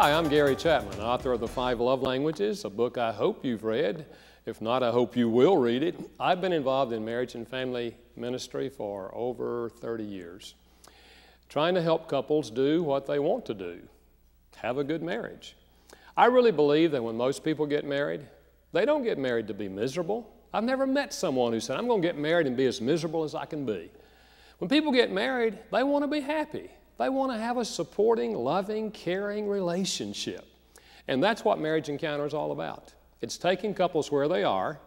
Hi, I'm Gary Chapman, author of The Five Love Languages, a book I hope you've read. If not, I hope you will read it. I've been involved in marriage and family ministry for over 30 years, trying to help couples do what they want to do have a good marriage. I really believe that when most people get married, they don't get married to be miserable. I've never met someone who said, I'm going to get married and be as miserable as I can be. When people get married, they want to be happy. They want to have a supporting, loving, caring relationship. And that's what Marriage Encounter is all about. It's taking couples where they are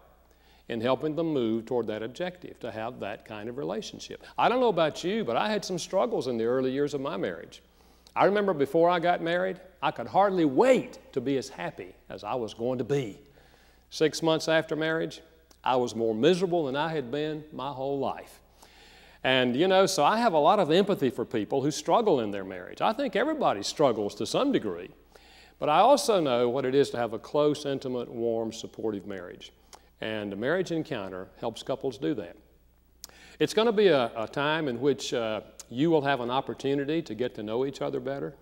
and helping them move toward that objective to have that kind of relationship. I don't know about you, but I had some struggles in the early years of my marriage. I remember before I got married, I could hardly wait to be as happy as I was going to be. Six months after marriage, I was more miserable than I had been my whole life. And, you know, so I have a lot of empathy for people who struggle in their marriage. I think everybody struggles to some degree. But I also know what it is to have a close, intimate, warm, supportive marriage. And a marriage encounter helps couples do that. It's going to be a, a time in which uh, you will have an opportunity to get to know each other better.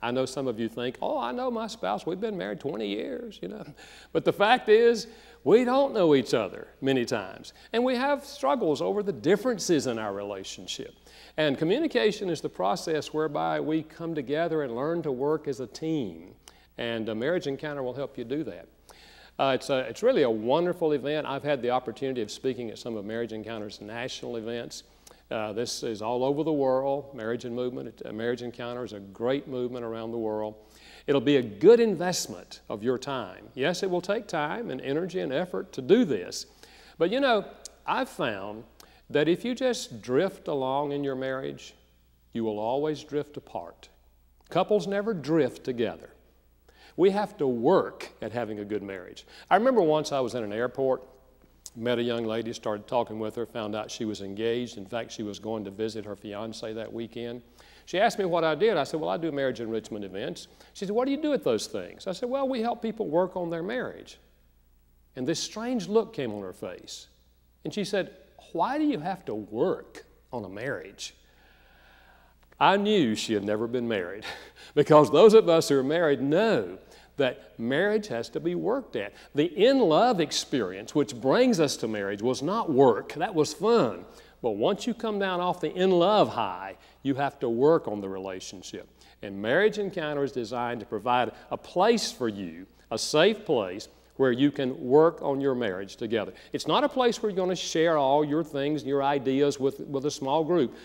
I know some of you think, oh, I know my spouse. We've been married 20 years, you know. But the fact is, we don't know each other many times. And we have struggles over the differences in our relationship. And communication is the process whereby we come together and learn to work as a team. And a marriage encounter will help you do that. Uh, it's, a, it's really a wonderful event. I've had the opportunity of speaking at some of Marriage Encounter's national events. Uh, this is all over the world, Marriage and Movement. Uh, marriage Encounter is a great movement around the world. It'll be a good investment of your time. Yes, it will take time and energy and effort to do this. But you know, I've found that if you just drift along in your marriage, you will always drift apart. Couples never drift together. We have to work at having a good marriage. I remember once I was in an airport met a young lady, started talking with her, found out she was engaged. In fact, she was going to visit her fiance that weekend. She asked me what I did. I said, Well, I do marriage enrichment events. She said, What do you do at those things? I said, Well, we help people work on their marriage. And this strange look came on her face. And she said, Why do you have to work on a marriage? I knew she had never been married because those of us who are married know that marriage has to be worked at. The in love experience, which brings us to marriage, was not work, that was fun. But once you come down off the in love high, you have to work on the relationship. And Marriage Encounter is designed to provide a place for you, a safe place where you can work on your marriage together. It's not a place where you're going to share all your things and your ideas with, with a small group.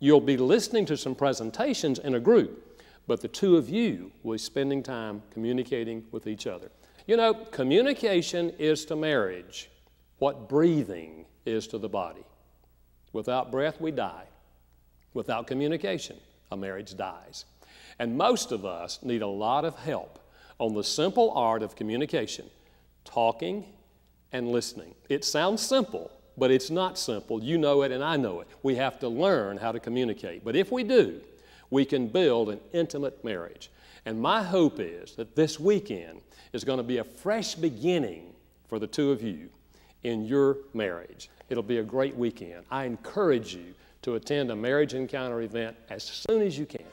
You'll be listening to some presentations in a group but the two of you will be spending time communicating with each other. You know, communication is to marriage what breathing is to the body. Without breath, we die. Without communication, a marriage dies. And most of us need a lot of help on the simple art of communication talking and listening. It sounds simple, but it's not simple. You know it, and I know it. We have to learn how to communicate. But if we do, we can build an intimate marriage. And my hope is that this weekend is going to be a fresh beginning for the two of you in your marriage. It'll be a great weekend. I encourage you to attend a marriage encounter event as soon as you can.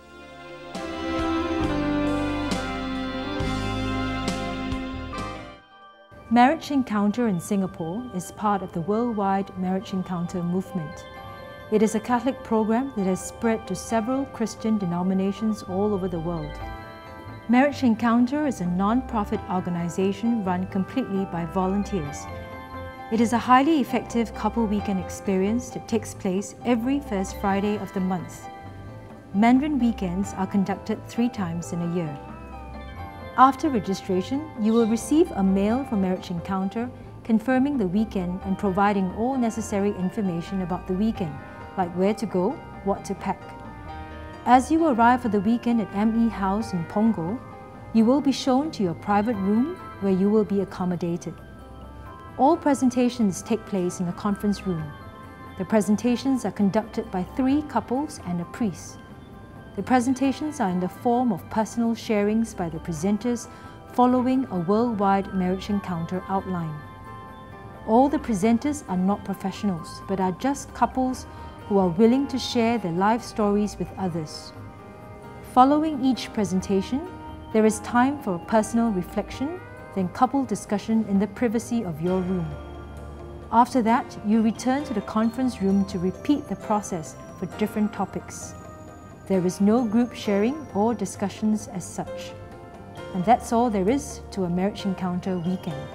Marriage Encounter in Singapore is part of the worldwide Marriage Encounter movement. It is a Catholic program that has spread to several Christian denominations all over the world. Marriage Encounter is a non-profit organization run completely by volunteers. It is a highly effective couple weekend experience that takes place every first Friday of the month. Mandarin weekends are conducted three times in a year. After registration, you will receive a mail from Marriage Encounter confirming the weekend and providing all necessary information about the weekend, like where to go, what to pack. As you arrive for the weekend at ME House in Punggol, you will be shown to your private room where you will be accommodated. All presentations take place in a conference room. The presentations are conducted by three couples and a priest. The presentations are in the form of personal sharings by the presenters following a worldwide marriage encounter outline. All the presenters are not professionals, but are just couples who are willing to share their life stories with others. Following each presentation, There is time for personal reflection, then couple discussion in the privacy of your room. After that, you return to the conference room to repeat the process for different topics. There is no group sharing or discussions as such. And that's all there is to a marriage encounter weekend.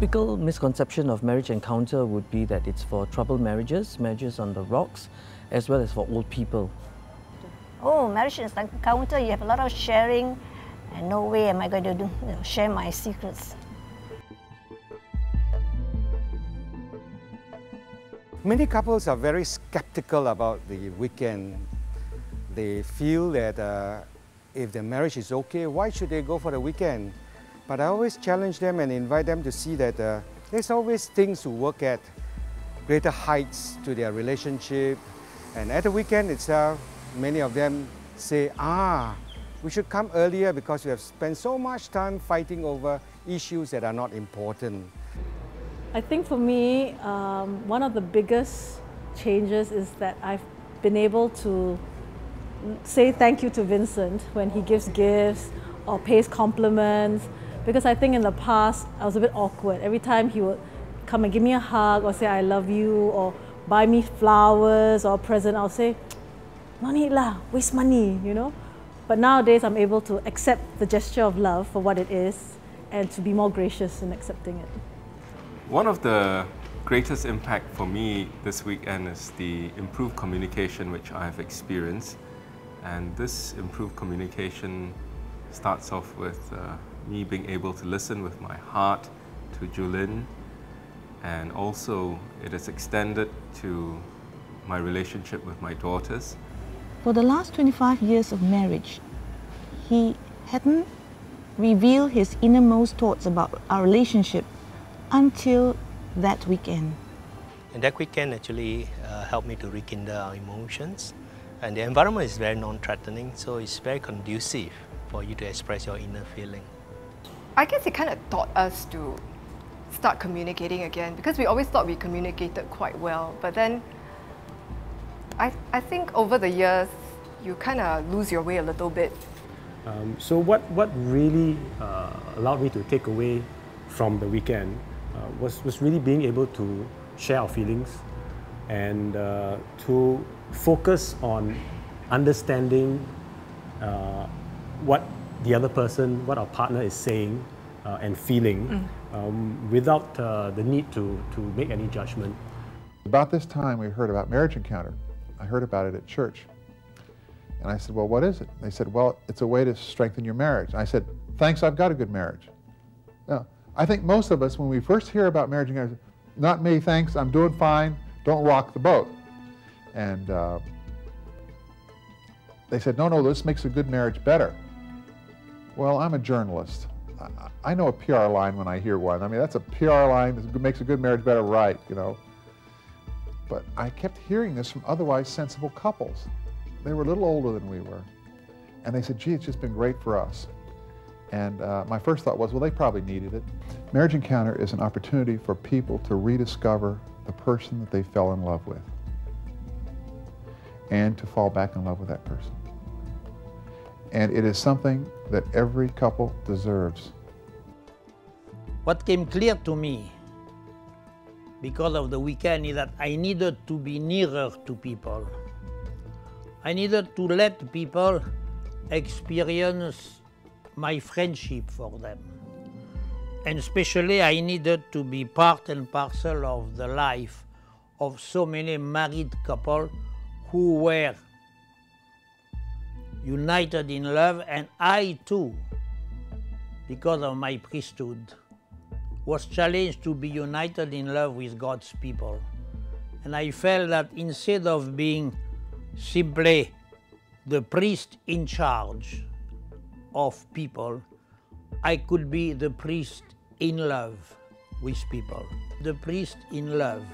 Typical misconception of marriage encounter would be that it's for troubled marriages, marriages on the rocks, as well as for old people. Oh, marriage encounter, you have a lot of sharing, and no way am I going to do, you know, share my secrets. Many couples are very skeptical about the weekend they feel that uh, if the marriage is okay, why should they go for the weekend? But I always challenge them and invite them to see that uh, there's always things to work at, greater heights to their relationship. And at the weekend itself, many of them say, ah, we should come earlier because we have spent so much time fighting over issues that are not important. I think for me, um, one of the biggest changes is that I've been able to say thank you to Vincent when he gives gifts or pays compliments because I think in the past I was a bit awkward. Every time he would come and give me a hug or say I love you or buy me flowers or a present, I'll say, no need lah, waste money, you know. But nowadays I'm able to accept the gesture of love for what it is and to be more gracious in accepting it. One of the greatest impact for me this weekend is the improved communication which I have experienced and this improved communication starts off with uh, me being able to listen with my heart to Julin and also it is extended to my relationship with my daughters. For the last 25 years of marriage, he hadn't revealed his innermost thoughts about our relationship until that weekend. And that weekend actually uh, helped me to rekindle our emotions and the environment is very non-threatening, so it's very conducive for you to express your inner feeling. I guess it kind of taught us to start communicating again because we always thought we communicated quite well, but then I, I think over the years you kind of lose your way a little bit. Um, so what, what really uh, allowed me to take away from the weekend uh, was, was really being able to share our feelings and uh, to focus on understanding uh, what the other person, what our partner is saying uh, and feeling mm. um, without uh, the need to, to make any judgment. About this time, we heard about Marriage Encounter. I heard about it at church. And I said, Well, what is it? They said, Well, it's a way to strengthen your marriage. And I said, Thanks, I've got a good marriage. Now, I think most of us, when we first hear about marriage encounter, not me, thanks, I'm doing fine, don't rock the boat. And uh, they said, no, no, this makes a good marriage better. Well, I'm a journalist. I, know a PR line when I hear one. I mean, that's a PR line that makes a good marriage better, right, you know. But I kept hearing this from otherwise sensible couples. They were a little older than we were. And they said, gee, it's just been great for us. And uh, my first thought was, well, they probably needed it. Marriage Encounter is an opportunity for people to rediscover the person that they fell in love with and to fall back in love with that person. And it is something that every couple deserves. What came clear to me because of the weekend is that I needed to be nearer to people. I needed to let people experience my friendship for them. And especially I needed to be part and parcel of the life of so many married couples who were united in love, and I too, because of my priesthood, was challenged to be united in love with God's people. And I felt that instead of being simply the priest in charge of people, I could be the priest in love with people. The priest in love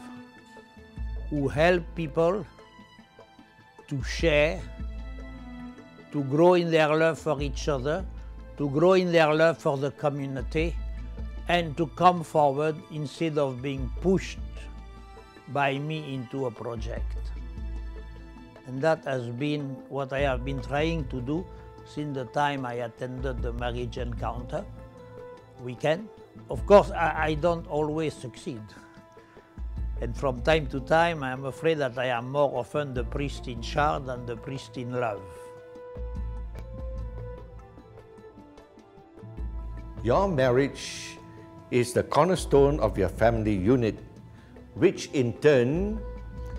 who help people to share, to grow in their love for each other, to grow in their love for the community, and to come forward instead of being pushed by me into a project. And that has been what I have been trying to do since the time I attended the marriage encounter weekend. Of course, I, I don't always succeed. And from time to time, I am afraid that I am more often the priest in charge than the priest in love. Your marriage is the cornerstone of your family unit, which in turn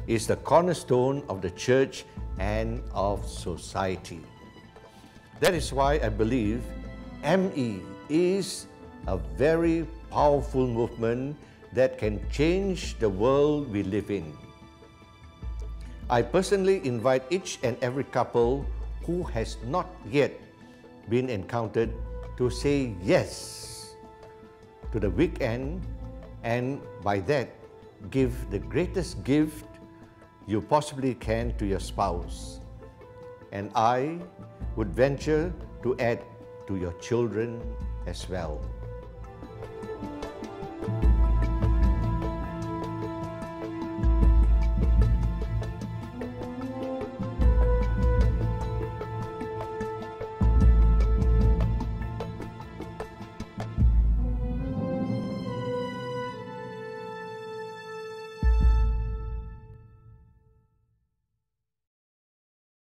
is the cornerstone of the church and of society. That is why I believe ME is a very powerful movement that can change the world we live in. I personally invite each and every couple who has not yet been encountered to say yes to the weekend and by that give the greatest gift you possibly can to your spouse. And I would venture to add to your children as well.